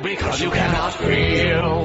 because you cannot feel.